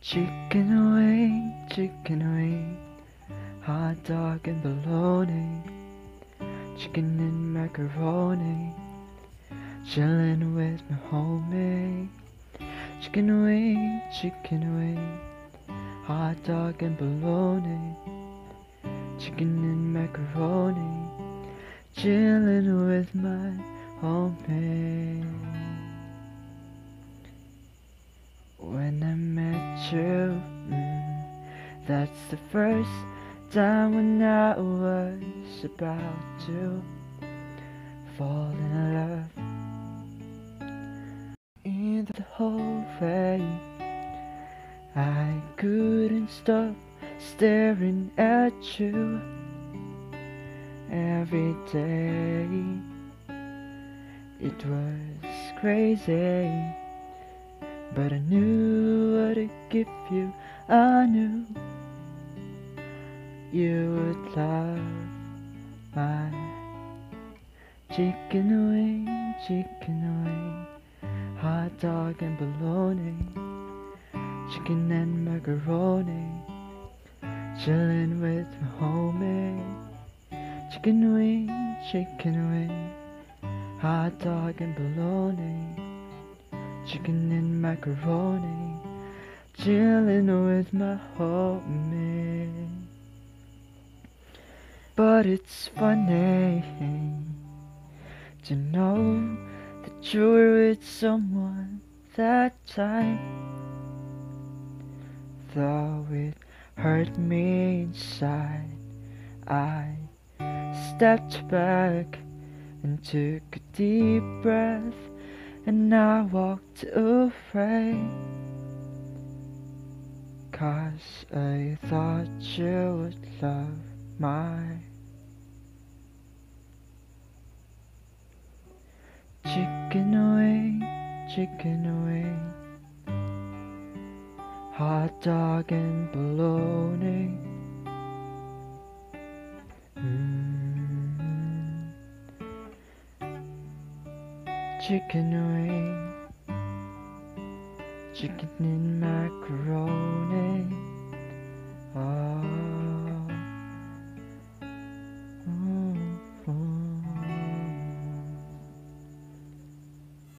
Chicken wing, chicken wing, hot dog and bologna, chicken and macaroni, chillin' with my homie. Chicken wing, chicken wing, hot dog and bologna, chicken and macaroni, chillin' with my homie. You, mm, that's the first time when I was about to fall in love. In the whole I couldn't stop staring at you every day. It was crazy. But I knew what to give you. I knew you would love my chicken wing, chicken wing, hot dog and bologna, chicken and macaroni, chillin' with my homie. Chicken wing, chicken wing, hot dog and bologna chicken and macaroni, chillin' with my homie. But it's funny to know that you were with someone that time. Though it hurt me inside, I stepped back and took a deep breath and I walked away. Cause I thought you would love my Chicken wing, chicken wing. Hot dog and bologna Chicken wing. Chicken and macaroni